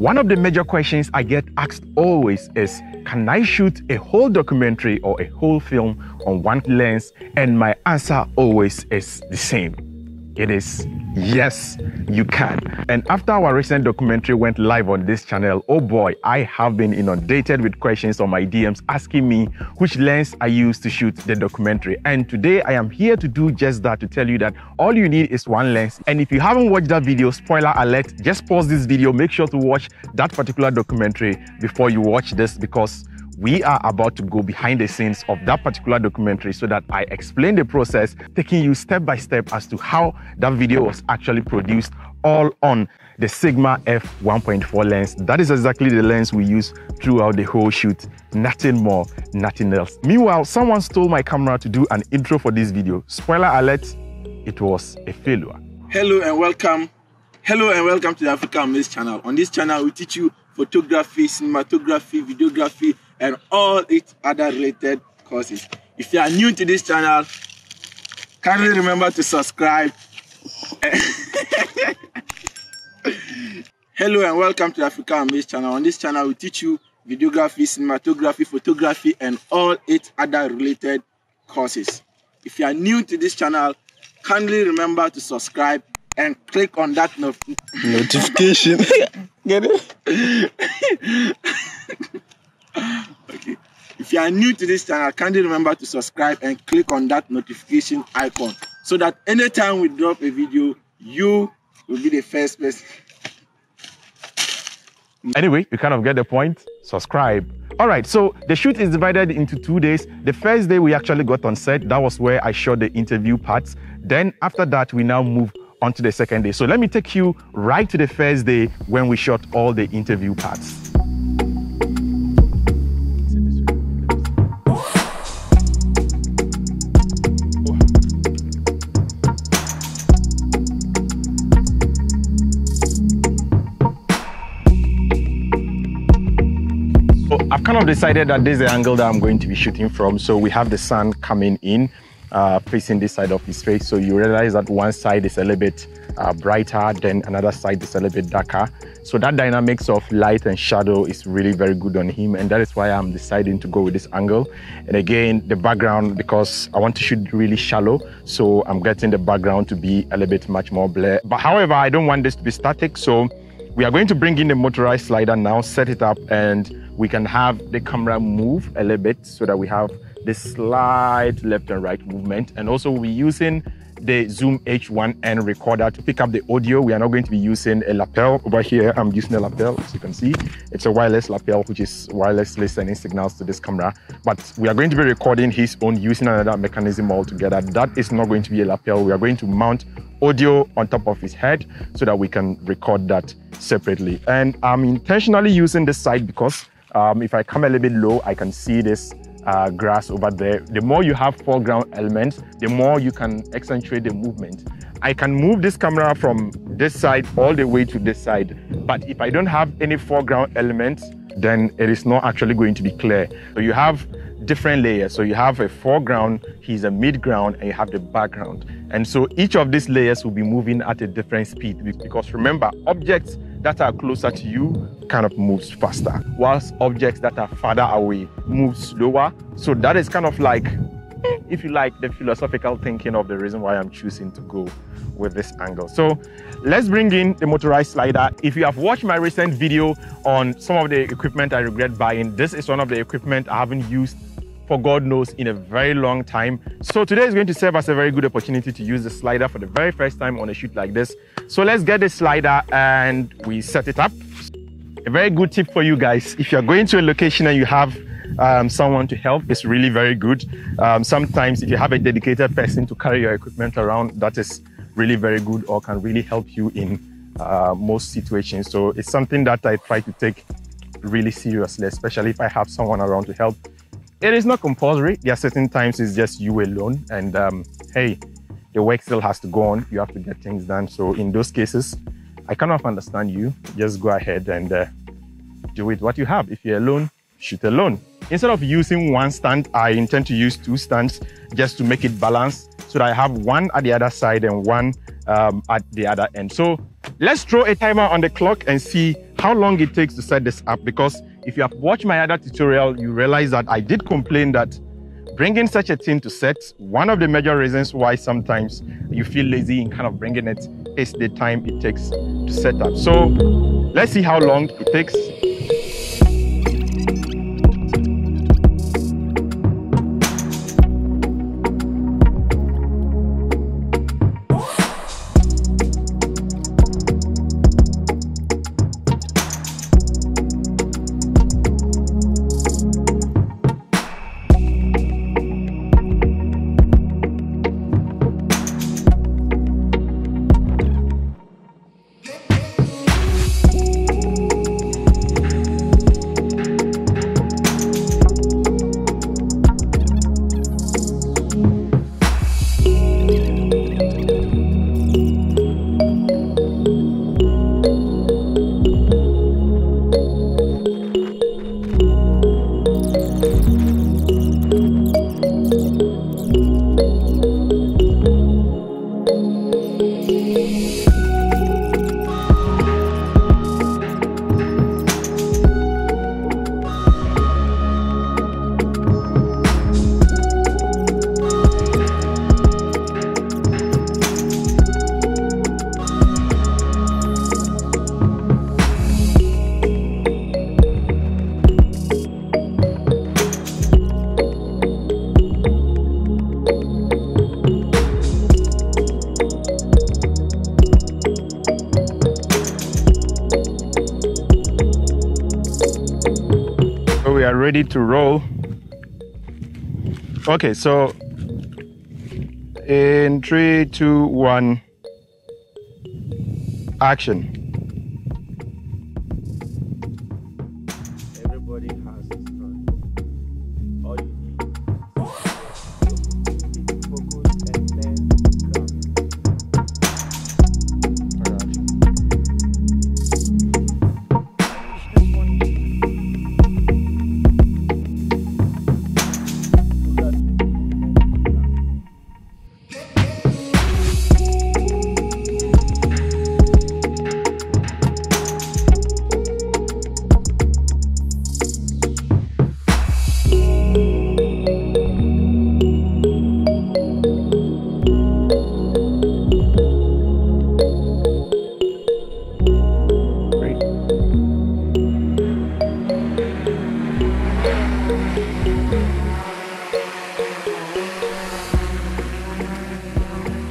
One of the major questions I get asked always is Can I shoot a whole documentary or a whole film on one lens? And my answer always is the same it is yes, you can. And after our recent documentary went live on this channel, oh boy, I have been inundated with questions on my DMs asking me which lens I use to shoot the documentary. And today I am here to do just that to tell you that all you need is one lens. And if you haven't watched that video, spoiler alert, just pause this video, make sure to watch that particular documentary before you watch this because we are about to go behind the scenes of that particular documentary so that I explain the process, taking you step by step as to how that video was actually produced, all on the Sigma f 1.4 lens. That is exactly the lens we use throughout the whole shoot. Nothing more, nothing else. Meanwhile, someone stole my camera to do an intro for this video. Spoiler alert, it was a failure. Hello and welcome. Hello and welcome to the Africa Amaze channel. On this channel, we teach you photography, cinematography, videography, and all its other related courses. If you are new to this channel, kindly remember to subscribe. Hello and welcome to Africa Amaze channel. On this channel, we teach you videography, cinematography, photography, and all its other related courses. If you are new to this channel, kindly remember to subscribe and click on that no notification. Get it? Okay. If you are new to this channel, kindly remember to subscribe and click on that notification icon so that anytime we drop a video, you will be the first person. Anyway, you kind of get the point. Subscribe. All right, so the shoot is divided into two days. The first day we actually got on set, that was where I shot the interview parts. Then after that, we now move on to the second day. So let me take you right to the first day when we shot all the interview parts. Kind of decided that this is the angle that I'm going to be shooting from. So we have the sun coming in, uh, facing this side of his face. So you realize that one side is a little bit uh, brighter, then another side is a little bit darker. So that dynamics of light and shadow is really very good on him. And that is why I'm deciding to go with this angle. And again, the background, because I want to shoot really shallow. So I'm getting the background to be a little bit much more blur. But however, I don't want this to be static. So we are going to bring in the motorized slider now, set it up, and we can have the camera move a little bit so that we have the slight left and right movement. And also we're using the Zoom H1n recorder to pick up the audio. We are not going to be using a lapel over here. I'm using a lapel, as you can see. It's a wireless lapel, which is wirelessly sending signals to this camera. But we are going to be recording his own using another mechanism altogether. That is not going to be a lapel. We are going to mount audio on top of his head so that we can record that separately. And I'm intentionally using this side because um, if I come a little bit low, I can see this uh, grass over there. The more you have foreground elements, the more you can accentuate the movement. I can move this camera from this side all the way to this side, but if I don't have any foreground elements, then it is not actually going to be clear. So you have different layers. So you have a foreground, he's a midground, and you have the background. And so each of these layers will be moving at a different speed because remember, objects that are closer to you kind of moves faster, whilst objects that are farther away move slower. So that is kind of like, if you like, the philosophical thinking of the reason why I'm choosing to go with this angle. So let's bring in the motorized slider. If you have watched my recent video on some of the equipment I regret buying, this is one of the equipment I haven't used for God knows in a very long time. So today is going to serve as a very good opportunity to use the slider for the very first time on a shoot like this. So let's get the slider and we set it up. A very good tip for you guys. If you're going to a location and you have um, someone to help, it's really very good. Um, sometimes if you have a dedicated person to carry your equipment around, that is really very good or can really help you in uh, most situations. So it's something that I try to take really seriously, especially if I have someone around to help it is not compulsory. There are certain times it's just you alone, and um, hey, the work still has to go on. You have to get things done. So in those cases, I kind of understand you. Just go ahead and uh, do it what you have. If you're alone, shoot alone. Instead of using one stand, I intend to use two stands just to make it balanced so that I have one at the other side and one um, at the other end. So let's throw a timer on the clock and see how long it takes to set this up because if you have watched my other tutorial, you realize that I did complain that bringing such a thing to set, one of the major reasons why sometimes you feel lazy in kind of bringing it is the time it takes to set up. So let's see how long it takes. To roll. Okay, so in three, two, one, action.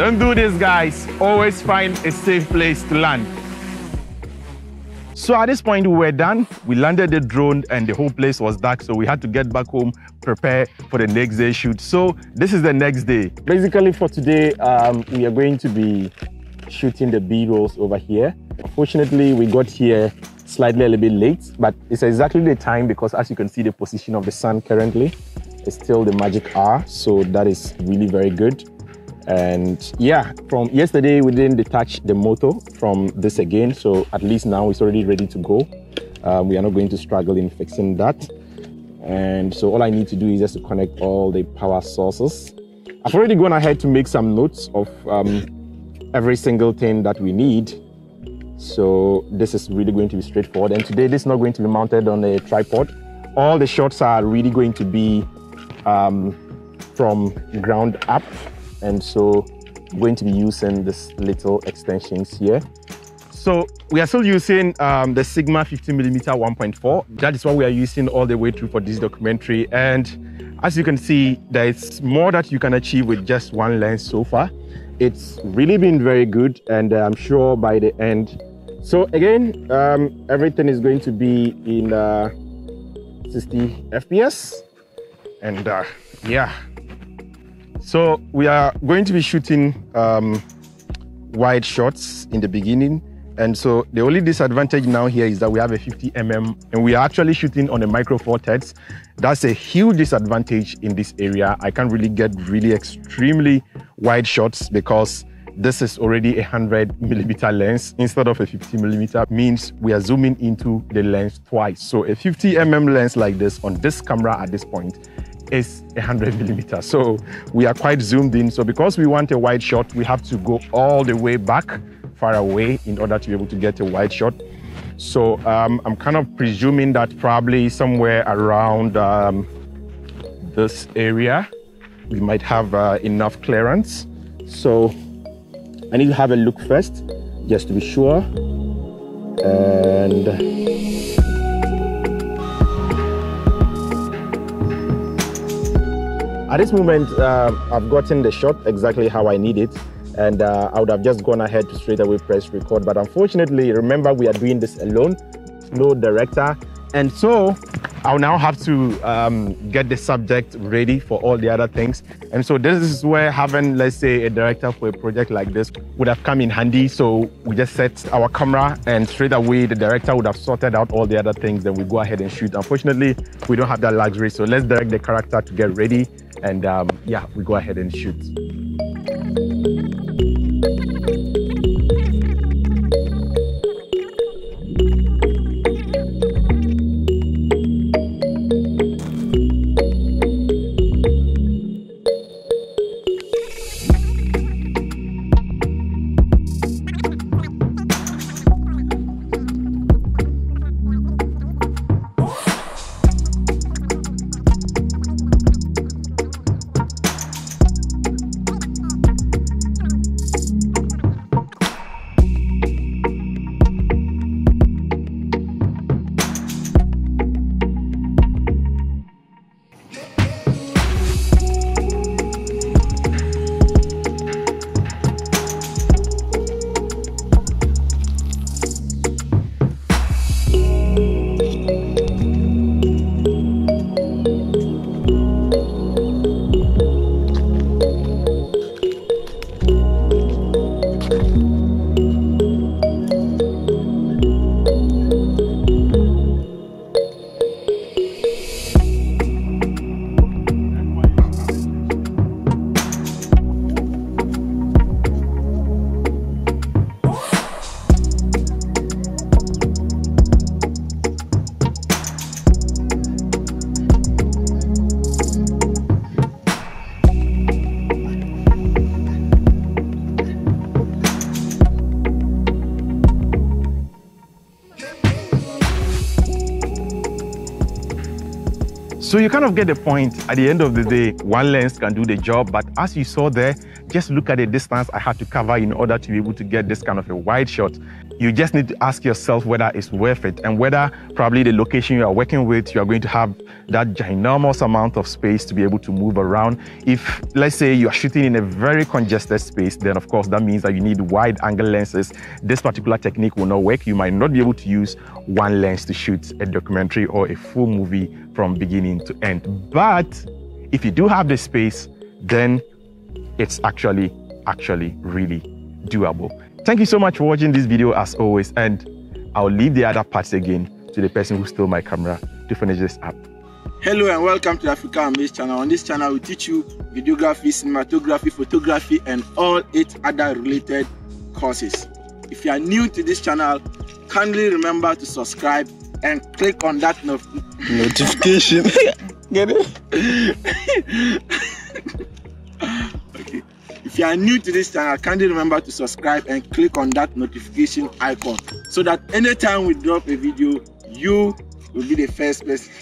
Don't do this, guys. Always find a safe place to land. So at this point, we were done. We landed the drone and the whole place was dark. So we had to get back home, prepare for the next day shoot. So this is the next day. Basically, for today, um, we are going to be shooting the B rolls over here. Fortunately, we got here slightly a little bit late, but it's exactly the time because as you can see, the position of the sun currently is still the magic hour. So that is really very good. And yeah, from yesterday, we didn't detach the motor from this again. So at least now it's already ready to go. Um, we are not going to struggle in fixing that. And so all I need to do is just to connect all the power sources. I've already gone ahead to make some notes of um, every single thing that we need. So this is really going to be straightforward. And today, this is not going to be mounted on a tripod. All the shots are really going to be um, from ground up. And so I'm going to be using this little extensions here. So we are still using um, the Sigma 50mm 1.4. That is what we are using all the way through for this documentary. And as you can see, there is more that you can achieve with just one lens so far. It's really been very good, and uh, I'm sure by the end. So again, um, everything is going to be in uh, 60 FPS, and uh, yeah. So we are going to be shooting um, wide shots in the beginning. And so the only disadvantage now here is that we have a 50 mm and we are actually shooting on a micro four thirds. That's a huge disadvantage in this area. I can't really get really extremely wide shots because this is already a 100 millimeter lens instead of a 50 millimeter means we are zooming into the lens twice. So a 50 mm lens like this on this camera at this point is 100 millimeters. So we are quite zoomed in. So because we want a wide shot, we have to go all the way back, far away, in order to be able to get a wide shot. So um, I'm kind of presuming that probably somewhere around um, this area, we might have uh, enough clearance. So I need to have a look first, just to be sure. And at this moment, uh, I've gotten the shot exactly how I need it and uh, I would have just gone ahead to straight away press record. But unfortunately, remember we are doing this alone, no director. And so I'll now have to um, get the subject ready for all the other things. And so this is where having, let's say, a director for a project like this would have come in handy. So we just set our camera and straight away the director would have sorted out all the other things. Then we go ahead and shoot. Unfortunately, we don't have that luxury. So let's direct the character to get ready. And um, yeah, we go ahead and shoot. So you kind of get the point. At the end of the day, one lens can do the job. But as you saw there, just look at the distance I had to cover in order to be able to get this kind of a wide shot. You just need to ask yourself whether it's worth it and whether probably the location you are working with, you are going to have that ginormous amount of space to be able to move around. If, let's say, you are shooting in a very congested space, then of course that means that you need wide angle lenses. This particular technique will not work. You might not be able to use one lens to shoot a documentary or a full movie from beginning to end. But if you do have the space, then it's actually, actually really doable. Thank you so much for watching this video as always, and I'll leave the other parts again to the person who stole my camera to finish this up. Hello and welcome to Africa Amaze channel. On this channel, we teach you videography, cinematography, photography, and all eight other related courses. If you are new to this channel, kindly remember to subscribe and click on that no Notification. Get it? okay. If you are new to this channel, kindly remember to subscribe and click on that notification icon so that anytime we drop a video, you will be the first person.